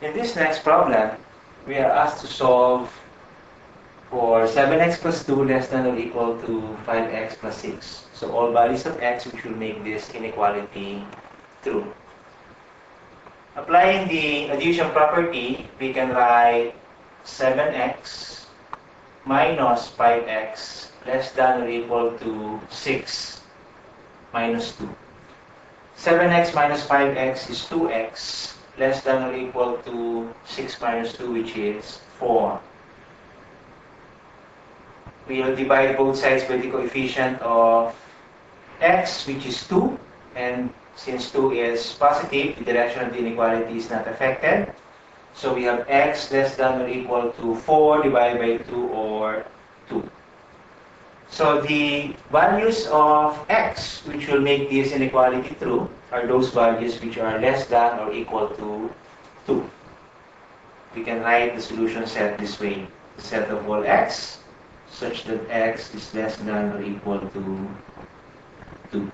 In this next problem, we are asked to solve for 7x plus 2 less than or equal to 5x plus 6. So all values of x which will make this inequality true. Applying the addition property, we can write 7x minus 5x less than or equal to 6 minus 2. 7x minus 5x is 2x less than or equal to 6 minus 2 which is 4. We will divide both sides by the coefficient of x which is 2 and since 2 is positive, the direction of the inequality is not affected. So we have x less than or equal to 4 divided by 2 or 2. So the values of x which will make this inequality true are those values which are less than or equal to 2. We can write the solution set this way. The set of all x such that x is less than or equal to 2.